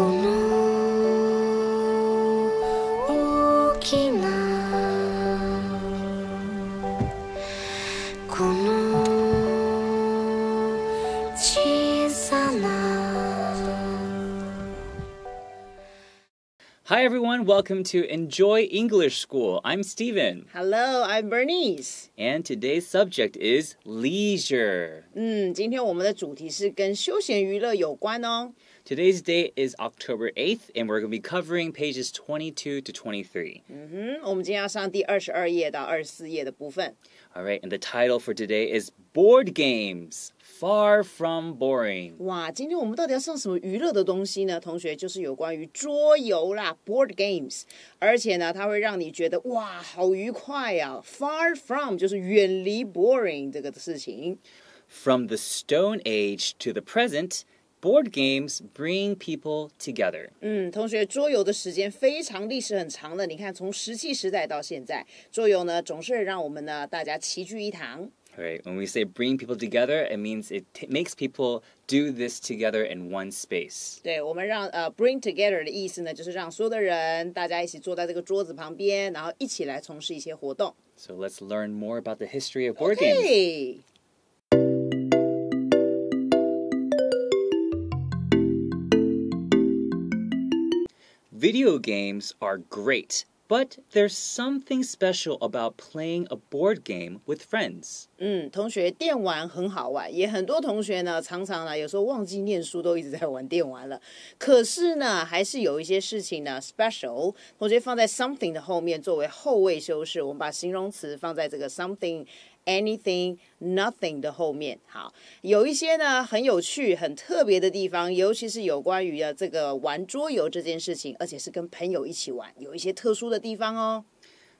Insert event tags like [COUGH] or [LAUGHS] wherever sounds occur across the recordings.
この大きなこの小さな Hi, everyone. Welcome to Enjoy English School. I'm Steven, Hello, I'm Bernice. and today's subject is leisure. 嗯，今天我们的主题是跟休闲娱乐有关哦。 Today's date is October 8th, and we're going to be covering pages 22 to 23. 嗯，我们今天要上第二十二页到二十四页的部分。 All right, and the title for today is Board Games Far from Boring. 哇，今天我们到底要上什么娱乐的东西呢？同学，就是有关于桌游啦，board games，而且呢，它会让你觉得哇，好愉快啊！Far from 就是远离 boring 这个事情。 From the Stone Age to the present, board games bring people together. 嗯，同学，桌游的时间非常历史很长的。你看，从石器时代到现在，桌游呢总是让我们呢大家齐聚一堂。 All right, when we say bring people together, it means it t- makes people do this together in one space. 对我们让呃 bring together 的意思呢，就是让所有的人大家一起坐在这个桌子旁边，然后一起来从事一些活动。 So let's learn more about the history of board games. Video games are great, but there's something special about playing a board game with friends. 嗯，同学电玩很好玩，也很多同学呢常常呢有时候忘记念书，都一直在玩电玩了。可是呢，还是有一些事情呢 special，同学放在 something 的后面作为后位修饰，我们把形容词放在这个 something。 Anything, nothing 的后面，好，有一些呢很有趣、很特别的地方，尤其是有关于啊这个玩桌游这件事情，而且是跟朋友一起玩，有一些特殊的地方哦。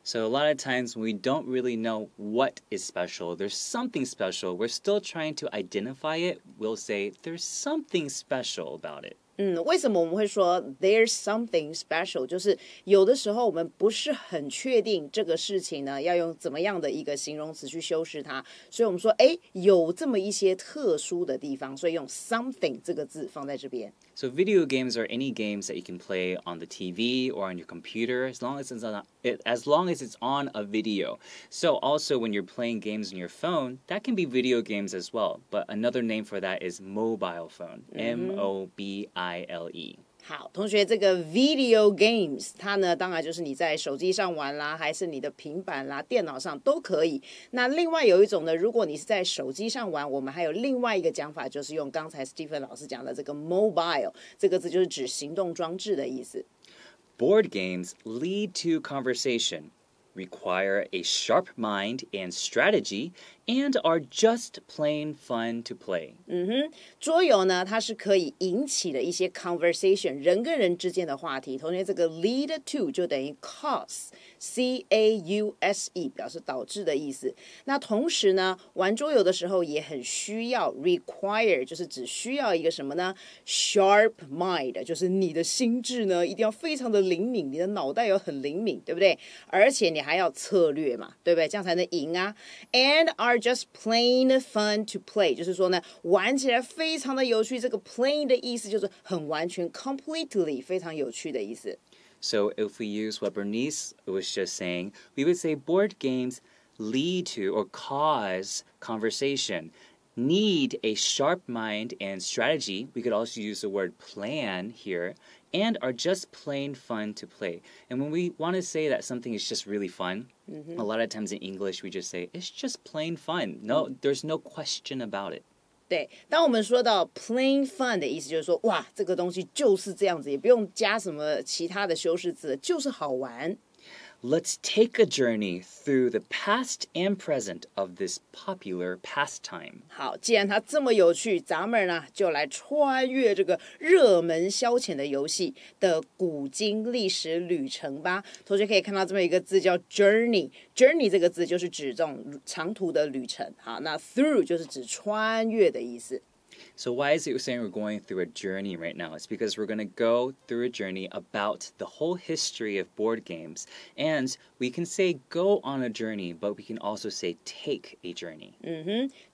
So, a lot of times when we don't really know what is special, there's something special, we're still trying to identify it, we'll say, there's something special about it. 嗯，为什么我们会说 there's something special？就是有的时候我们不是很确定这个事情呢要用怎么样的一个形容词去修饰它，所以我们说，哎，有这么一些特殊的地方，所以用 something 这个字放在这边。So, video games are any games that you can play on the TV or on your computer as long as it's on it, as long as it's on a video. So, also when you're playing games on your phone, that can be video games as well. But another name for that is mobile phone. Mm-hmm. M O B I L E. 好，同学，这个 video games 它呢，当然就是你在手机上玩啦，还是你的平板啦、电脑上都可以。那另外有一种呢，如果你是在手机上玩，我们还有另外一个讲法，就是用刚才 Stephen 老师讲的这个 mobile 这个字，就是指行动装置的意思。Board games lead to conversation, require a sharp mind and strategy, and are just plain fun to play. 嗯哼桌游呢，它是可以引起的一些 conversation，人跟人之间的话题。同学，这个 lead to 就等于 cause，c a u s e 表示导致的意思。那同时呢，玩桌游的时候也很需要 require，就是只需要一个什么呢？sharp mind，就是你的心智呢一定要非常的灵敏，你的脑袋要很灵敏，对不对？而且你还要策略嘛，对不对？这样才能赢啊。And are just plain fun to play，就是说呢，玩起来非常的有趣。这个 plain 的意思就是很完全，completely 非常有趣的意思。 So if we use what Bernice was just saying, we would say board games lead to or cause conversation, need a sharp mind and strategy. We could also use the word plan here, and are just plain fun to play. And when we want to say that something is just really fun, a lot of times in English we just say it's just plain fun. No, there's no question about it. 对，当我们说到 plain fun 的意思，就是说，哇，这个东西就是这样子，也不用加什么其他的修饰字，就是好玩。 Let's take a journey through the past and present of this popular pastime. 好，既然它这么有趣，咱们呢就来穿越这个热门消遣的游戏的古今历史旅程吧。同学可以看到这么一个字叫 journey，journey 这个字就是指这种长途的旅程。好，那 through 就是指穿越的意思。 So, why is it saying we're going through a journey right now? It's because we're going to go through a journey about the whole history of board games. And we can say go on a journey, but we can also say take a journey.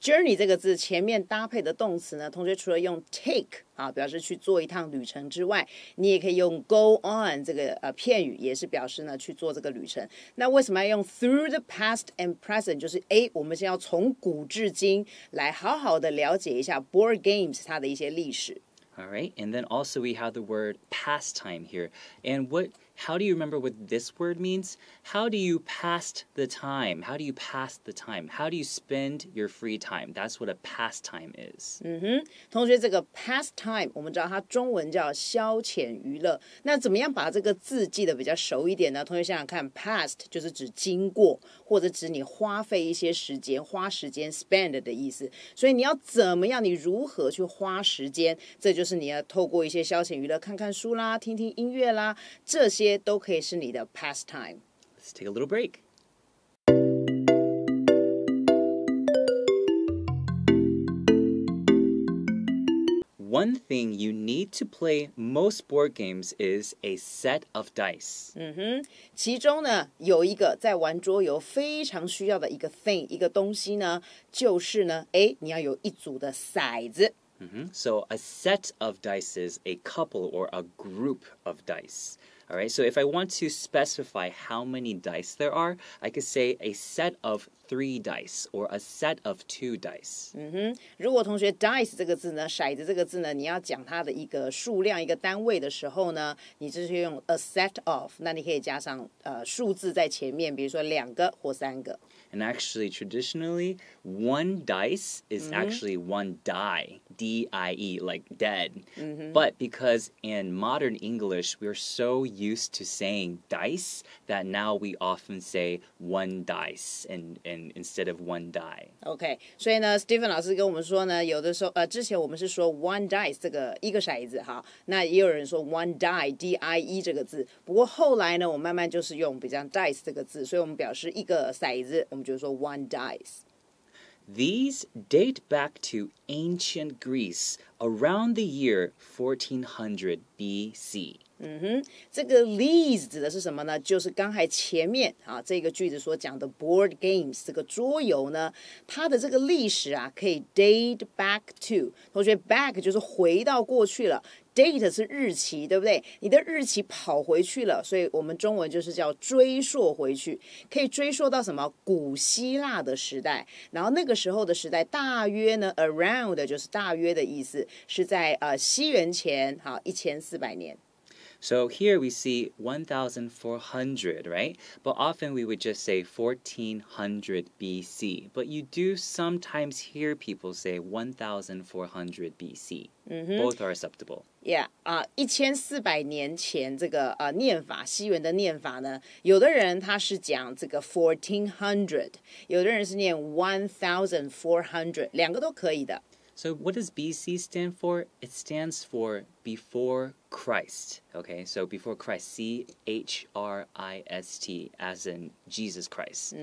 journey 这个字前面搭配的动词呢，同学除了用 take 啊，表示去做一趟旅程之外，你也可以用 go on 这个呃片语，也是表示呢去做这个旅程。那为什么要用 through the past and present？就是 a，，我们先要从古至今来好好的了解一下 board games 它的一些历史。All right, and then also we have the word pastime here. And what how do you remember what this word means? How do you pass the time? How do you pass the time? How do you spend your free time? That's what a pastime is. 同学，这个 pastime 我们知道它中文叫消遣娱乐。那怎么样把这个字记得比较熟一点呢？同学想想看，past 就是指经过，或者指你花费一些时间、花时间 spend 的意思。所以你要怎么样？你如何去花时间？这就是你要透过一些消遣娱乐，看看书啦，听听音乐啦，这些 都可以是你的 pastime。 Let's take a little break. One thing you need to play most board games is a set of dice. 其中呢，有一个在玩桌游非常需要的一个 thing，一个东西呢，就是呢，诶，你要有一组的骰子。 Mhm. So a set of dice is a couple or a group of dice. All right. So if I want to specify how many dice there are, I could say a set of three dice or a set of two dice. 如果同学 dice 这个字呢，骰子这个字呢，你要讲它的一个数量、一个单位的时候呢，你就是用 a set of，那你可以加上呃数字在前面，比如说两个或三个。 And actually, traditionally, one dice is actually one die, D I E, like dead. But because in modern English, we're so used to saying dice that now we often say one dice and, and instead of one die. OK，所以呢，Stephen 老师跟我们说呢，有的时候呃，之前我们是说 one dice 这个一个骰子哈，那也有人说 one die D I E 这个字，不过后来呢，我慢慢就是用比较 dice 这个字，所以我们表示一个骰子，我们就说 one dice。 These date back to ancient Greece around the year 1400 BC. 嗯哼这个 these 指的是什么呢？就是刚才前面啊这个句子所讲的 board games 这个桌游呢，它的这个历史啊可以 date back to。同学 back 就是回到过去了。Date 是日期，对不对？你的日期跑回去了，所以我们中文就是叫追溯回去，可以追溯到什么古希腊的时代。然后那个时候的时代大约呢，around 就是大约的意思，是在呃西元前好一千四百年。So here we see 1400, right? But often we would just say 1400 BC. But you do sometimes hear people say 1400 BC. Both are acceptable. Yeah 啊，一千四百年前这个呃念法，西元的念法呢，有的人他是讲这个 fourteen hundred，有的人是念 one thousand four hundred，两个都可以的。 So what does BC stand for? It stands for before Christ. Okay, so before Christ, C H R I S T, as in Jesus Christ.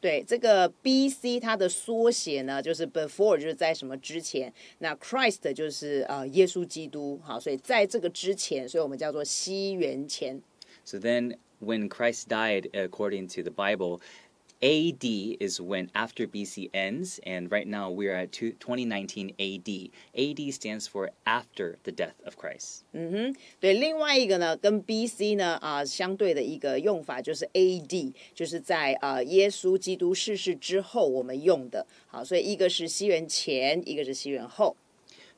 对，这个 B.C. 它的缩写呢，就是 before 就是在什么之前，那 Christ 就是呃耶稣基督，好，所以在这个之前，所以我们叫做西元前。 So then, when Christ died, according to the Bible, AD is when after BC ends, and right now we're at two, 2019 AD. AD stands for after the death of Christ. 对，另外一个呢，跟 B.C. 呢啊、相对的一个用法就是 A.D.，就是在呃耶稣基督逝世之后我们用的。好，所以一个是西元前，一个是西元后。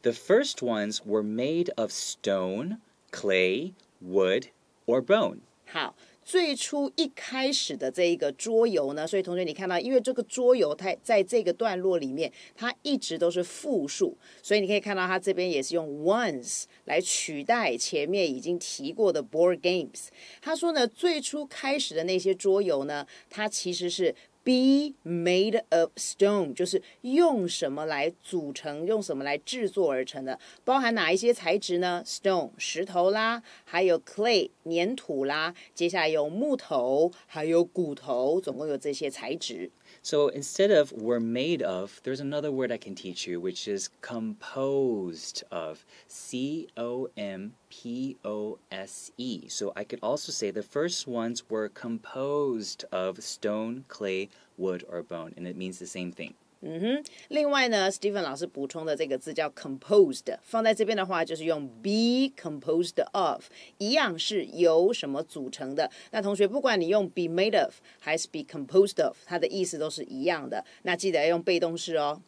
The first ones were made of stone, clay, wood, or bone. 好， 最初一开始的这一个桌游呢，所以同学你看到，因为这个桌游它在这个段落里面，它一直都是复数，所以你可以看到它这边也是用 once 来取代前面已经提过的 board games。他说呢，最初开始的那些桌游呢，它其实是。Be made of stone，就是用什么来组成，用什么来制作而成的，包含哪一些材质呢？Stone 石头啦，还有 clay 粘土啦，接下来有木头，还有骨头，总共有这些材质。So instead of were made of, there's another word I can teach you, which is composed of. C O M P O S E. So I could also say the first ones were composed of stone, clay, wood, or bone, and it means the same thing. 嗯哼，另外呢，Stephen 老师补充的这个字叫 composed，放在这边的话就是用 be composed of，一样是由什么组成的。那同学，不管你用 be made of 还是 be composed of，它的意思都是一样的。那记得要用被动式哦。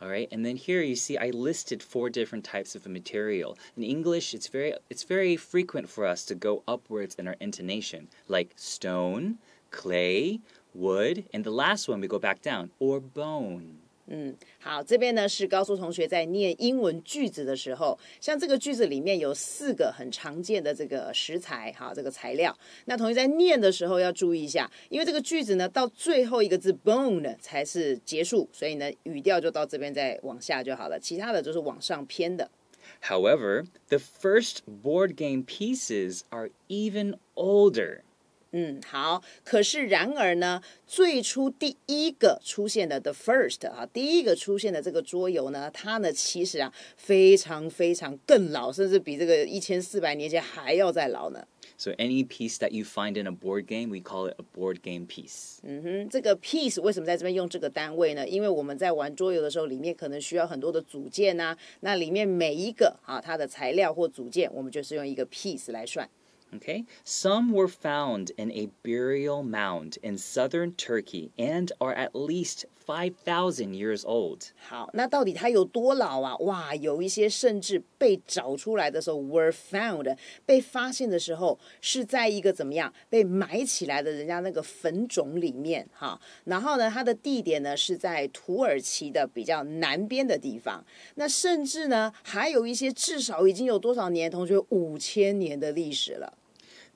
All right, and then here you see I listed four different types of material. In English, it's very it's very frequent for us to go upwards in our intonation, like stone, clay, wood, and the last one we go back down, or bone. 好，这边呢是告诉同学在念英文句子的时候，像这个句子里面有四个很常见的这个食材，哈，这个材料。那同学在念的时候要注意一下，因为这个句子呢到最后一个字 bone 呢才是结束，所以呢语调就到这边再往下就好了，其他的就是往上偏的。 However, the first board game pieces are even older. 嗯，好。可是然而呢，最初第一个出现的 the first 啊，第一个出现的这个桌游呢，它呢其实啊非常非常更老，甚至比这个一千四百年前还要再老呢。So any piece that you find in a board game, we call it a board game piece. 嗯哼，这个 piece 为什么在这边用这个单位呢？因为我们在玩桌游的时候，里面可能需要很多的组件呐、那里面每一个啊它的材料或组件，我们就是用一个 piece 来算。Okay? Some were found in a burial mound in southern Turkey and are at least 5,000 years old. 好，那到底它有多老啊？哇，有一些甚至被找出来的时候，were found 被发现的时候是在一个怎么样被埋起来的人家那个坟冢里面哈。然后呢，它的地点呢是在土耳其的比较南边的地方。那甚至呢，还有一些至少已经有多少年？同学，五千年的历史了。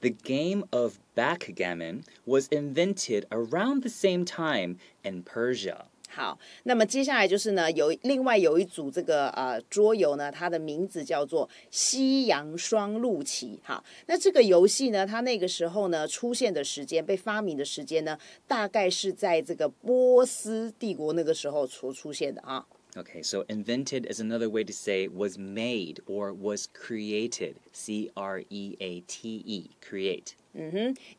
The game of backgammon was invented around the same time in Persia. 好，那么接下来就是呢，有另外有一组这个呃桌游呢，它的名字叫做西洋双陆棋。好，那这个游戏呢，它那个时候呢出现的时间，被发明的时间呢，大概是在这个波斯帝国那个时候所出现的啊。Okay, so invented is another way to say was made or was created. C R E A T E, create.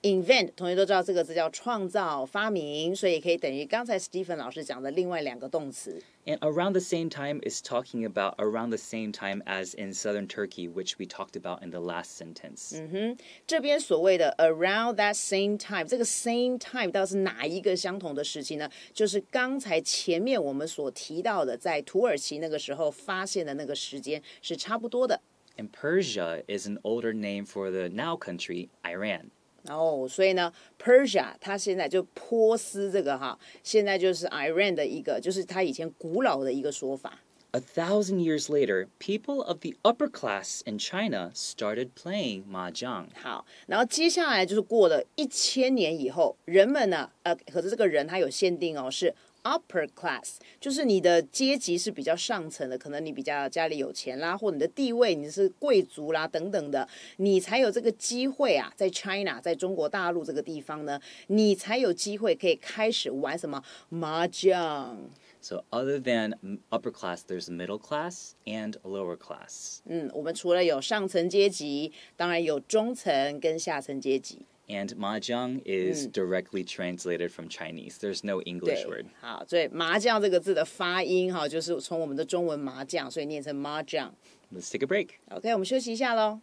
Invent 同学都知道这个字叫创造、发明，所以可以等于刚才 Stephen 老师讲的另外两个动词。And around the same time is talking about around the same time as in southern Turkey, which we talked about in the last sentence. 嗯哼这边所谓的 around that same time，这个 same time 到底是哪一个相同的时期呢？就是刚才前面我们所提到的，在土耳其那个时候发现的那个时间是差不多的。And Persia is an older name for the now country, Iran. 哦，所以呢，Persia 它现在就波斯这个哈，现在就是 Iran 的一个，就是它以前古老的一个说法。 A thousand years later, people of the upper class in China started playing mahjong. 好，然后接下来就是过了一千年以后，人们呢，呃，可是这个人他有限定哦，是 upper class，就是你的阶级是比较上层的，可能你比较家里有钱啦，或你的地位你是贵族啦等等的，你才有这个机会啊，在 China，在中国大陆这个地方呢，你才有机会可以开始玩什么麻将。So, other than upper class, there's middle class and lower class. 嗯，我们除了有上层阶级，当然有中层跟下层阶级。And mahjong is directly translated from Chinese. There's no English 对 word.，好，所以麻将这个字的发音哈，就是从我们的中文麻将，所以念成麻将。 Let's take a break. OK，我们休息一下喽。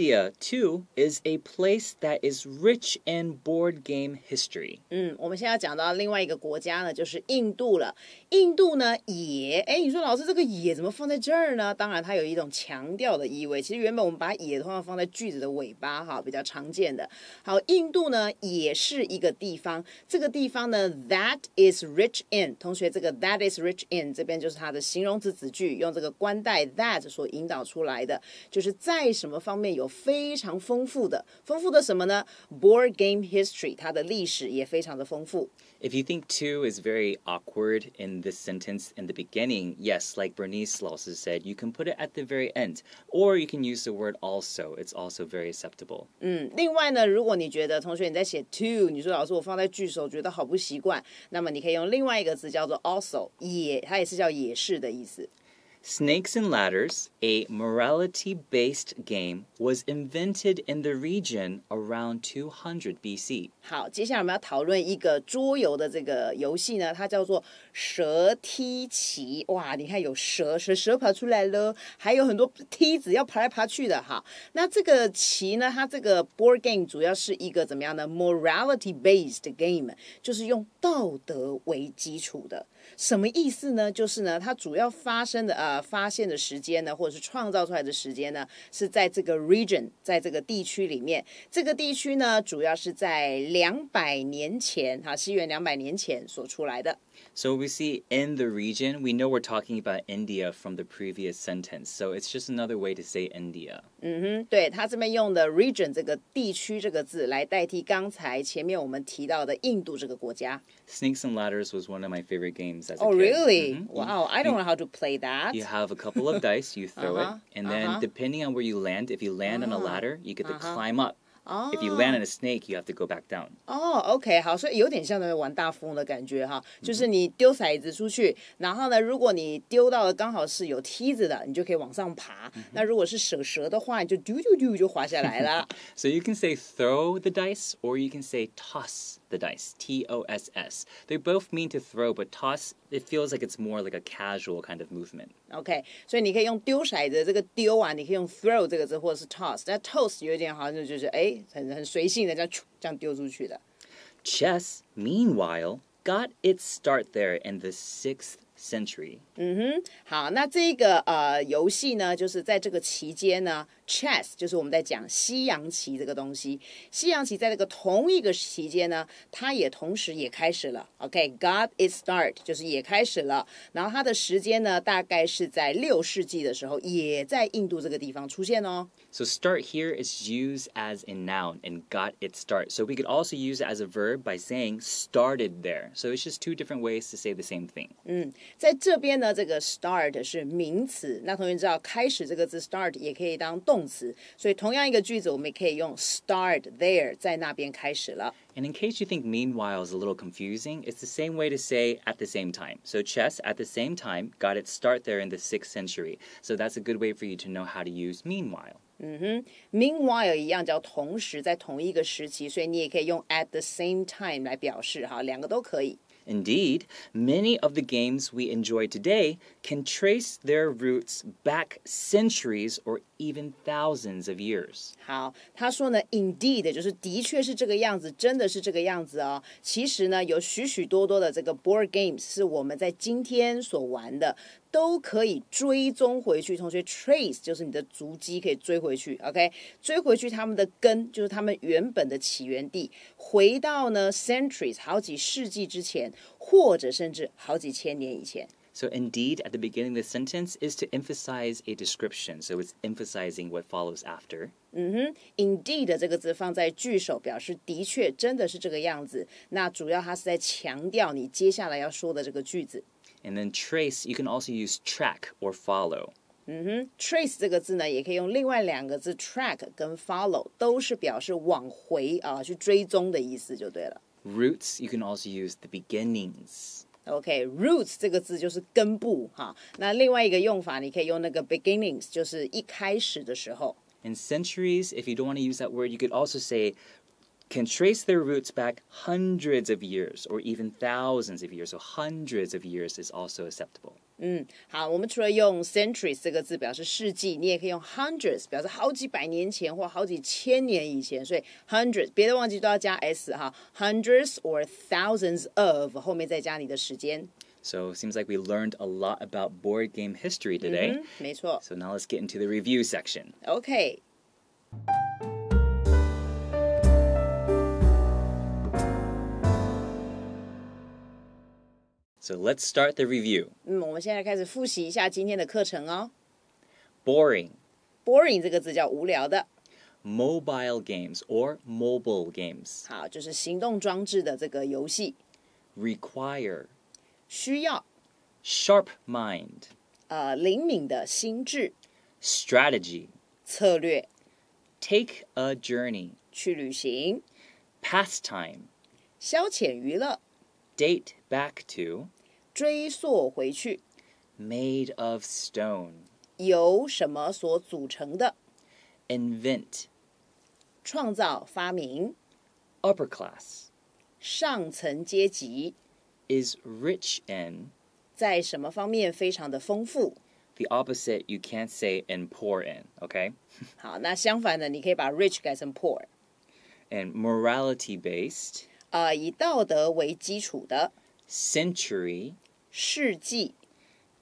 India, too, is a place that is rich in board game history. 嗯，我们现在讲到另外一个国家呢，就是印度了。印度呢也，哎，你说老师这个也怎么放在这儿呢？当然它有一种强调的意味。其实原本我们把也通常放在句子的尾巴哈，比较常见的。好，印度呢也是一个地方，这个地方呢 that is rich in，同学这个 that is rich in 这边就是它的形容词子句，用这个冠带 that 所引导出来的，就是在什么方面有 非常丰富的，丰富的什么呢？Board game history，它的历史也非常的丰富。If you think too is very awkward in this sentence in the beginning, yes, like Bernice also said, you can put it at the very end, or you can use the word also. It's also very acceptable. 嗯，另外呢，如果你觉得同学你在写 too，你说老师我放在句首觉得好不习惯，那么你可以用另外一个词叫做 also，也它也是叫也是的意思。Snakes and Ladders, a morality based game, was invented in the region around 200 BC. 好，接下来我们要讨论一个桌游的这个游戏呢，它叫做蛇踢棋。哇，你看有蛇，蛇蛇跑出来了，还有很多梯子要爬来爬去的哈。那这个棋呢，它这个 board game 主要是一个怎么样呢？morality based game，就是用道德为基础的。 什么意思呢？就是呢，它主要发生的呃发现的时间呢，或者是创造出来的时间呢，是在这个 region，在这个地区里面。这个地区呢，主要是在两百年前，哈，西元两百年前所出来的。So we see in the region, we know we're talking about India from the previous sentence. So it's just another way to say India. 嗯哼，对，它这边用的 region 这个地区这个字来代替刚才前面我们提到的印度这个国家。 Snakes and Ladders was one of my favorite games as a Oh, kid. really? Mhm. Wow, I don't know how to play that. You have a couple of dice, [LAUGHS] you throw Uh-huh, it, and then uh-huh. depending on where you land, if you land on a Ah, ladder, you get to uh-huh. climb up. If you land on a snake, you have to go back down. 哦、o k 好，所以有点像在玩大富翁的感觉哈，就是你丢骰子出去，然后呢，如果你丢到了刚好是有梯子的，你就可以往上爬。那如果是蛇蛇的话，你就丢丢丢就滑下来了。 So [LAUGHS] you can say throw the dice or you can say toss the dice. T O S S. They both mean to throw, but toss, it feels like it's more like a casual kind of movement. OK，所以你可以用丢骰子这个丢啊，你可以用 throw 这个字，或者是 toss。那 toss 有点好像就是哎，很很随性的这样咻这样丢出去的。 Chess, meanwhile, got its start there in the 6th century. 好，那这个呃游戏呢，就是在这个期间呢，chess 就是我们在讲西洋棋这个东西。西洋棋在这个同一个期间呢，它也同时也开始了。OK，got、its start 就是也开始了。然后它的时间呢，大概是在六世纪的时候，也在印度这个地方出现哦。 So start here is used as a noun and got its start. So we could also use it as a verb by saying started there. So it's just two different ways to say the same thing. 在这边呢，这个 start 是名词，那同学知道开始这个字 start 也可以当动词，所以同样一个句子，我们也可以用 start there 在那边开始了。 And in case you think meanwhile is a little confusing, it's the same way to say at the same time. So chess at the same time got its start there in the 6th century. So that's a good way for you to know how to use meanwhile. Meanwhile 一样叫同时，在同一个时期，所以你也可以用 at the same time 来表示哈，两个都可以。 Indeed, many of the games we enjoy today can trace their roots back centuries or even thousands of years. 好，他说呢，indeed 就是的确是这个样子，真的是这个样子哦。其实呢，有许许多多的这个 board games 是我们在今天所玩的，都可以追踪回去。同学，trace 就是你的足迹可以追回去，OK，追回去他们的根，就是他们原本的起源地，回到呢 centuries 好几世纪之前，或者甚至好几千年以前。So, indeed, at the beginning of the sentence is to emphasize a description. So, it's emphasizing what follows after. Indeed 这个字放在句首，表示的确真的是这个样子。那主要它是在强调你接下来要说的这个句子。 And then trace, you can also use track or follow. trace 这个字呢，也可以用另外两个字 track 跟 follow，都是表示往回啊去追踪的意思，就对了。 Roots, you can also use the beginnings. OK，roots、这个字就是根部哈。那另外一个用法，你可以用那个 beginnings，就是一开始的时候。 And centuries, if you don't want to use that word, you could also say can trace their roots back hundreds of years or even thousands of years. So, hundreds of years is also acceptable. 好，我们除了用 centuries 这个字表示世纪，你也可以用 hundreds 表示好几百年前或好几千年以前，所以 hundreds 别的忘记都要加 s 哈，hundreds or thousands of 后面再加你的时间。So, seems like we learned a lot about board game history today. 嗯，没错。So, now let's get into the review section. OK，So, let's start the review. 嗯，我们现在开始复习一下今天的课程哦。 Boring. Boring 这个字叫无聊的， Mobile games or mobile games. 好，就是行动装置的这个游戏， Require. 需要 Sharp mind. 呃灵敏的心智、 Strategy. 策略 Take a journey. 去旅行、 Pastime. 消遣娱乐、 Date back to. 追溯回去、 Made of stone. 由什么所组成的？ Invent. 创造、发明。 Upper class. 上层阶级 Is rich in. 在什么方面非常的丰富？ The opposite you can't say in poor in, okay? [LAUGHS] 好，那相反的，你可以把 rich 改成 poor。 And morality based. 呃以道德为基础的 century 世纪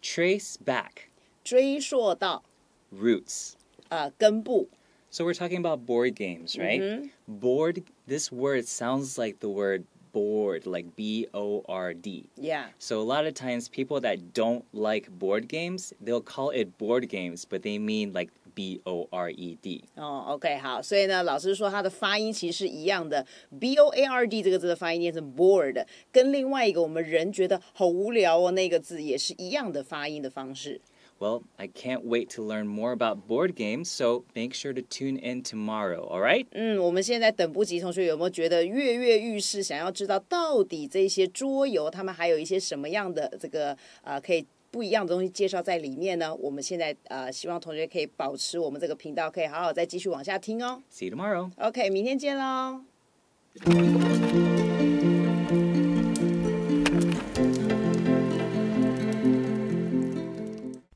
trace back 追溯到 roots 呃根部。So we're talking about board games, right? -hmm. Board. This word sounds like the word board, like B O R D. Yeah. So a lot of times people that don't like board games, they'll call it bored games, but they mean like B O R E D. 哦，OK，好，所以呢，老师说它的发音其实是一样的，B O A R D 这个字的发音念成 board，跟另外一个我们人觉得好无聊哦那个字也是一样的发音的方式。 Well, I can't wait to learn more about board games, so make sure to tune in tomorrow, all right? 嗯，我们现在等不及，同学有没有觉得跃跃欲试，想要知道到底这些桌游他们还有一些什么样的这个呃可以 不一样的东西介绍在里面呢？我们现在呃希望同学可以保持我们这个频道，可以好好再继续往下听哦。See you tomorrow. OK，明天见喽。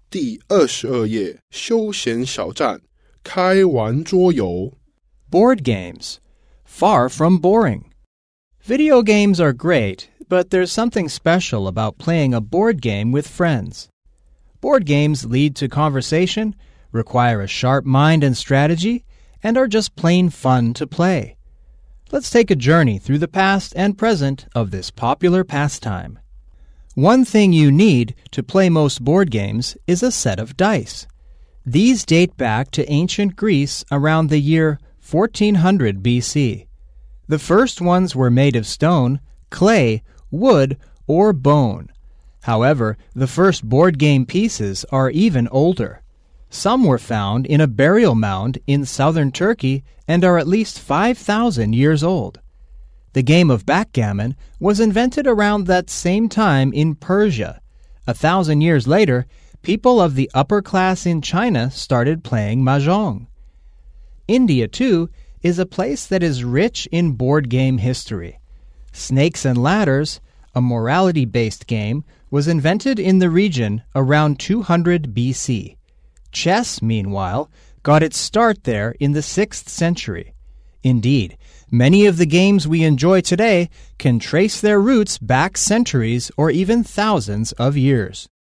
第二十二页，休闲小站，开玩桌游。Board games. Far from boring. Video games are great, but there's something special about playing a board game with friends. Board games lead to conversation, require a sharp mind and strategy, and are just plain fun to play. Let's take a journey through the past and present of this popular pastime. One thing you need to play most board games is a set of dice. These date back to ancient Greece around the year 1400 BC. The first ones were made of stone, clay, wood, or bone. However, the first board game pieces are even older. Some were found in a burial mound in southern Turkey and are at least 5,000 years old. The game of backgammon was invented around that same time in Persia. A thousand years later, people of the upper class in China started playing mahjong. India, too, is a place that is rich in board game history. Snakes and Ladders, a morality based game, was invented in the region around 200 BC. Chess, meanwhile, got its start there in the 6th century. Indeed, many of the games we enjoy today can trace their roots back centuries or even thousands of years.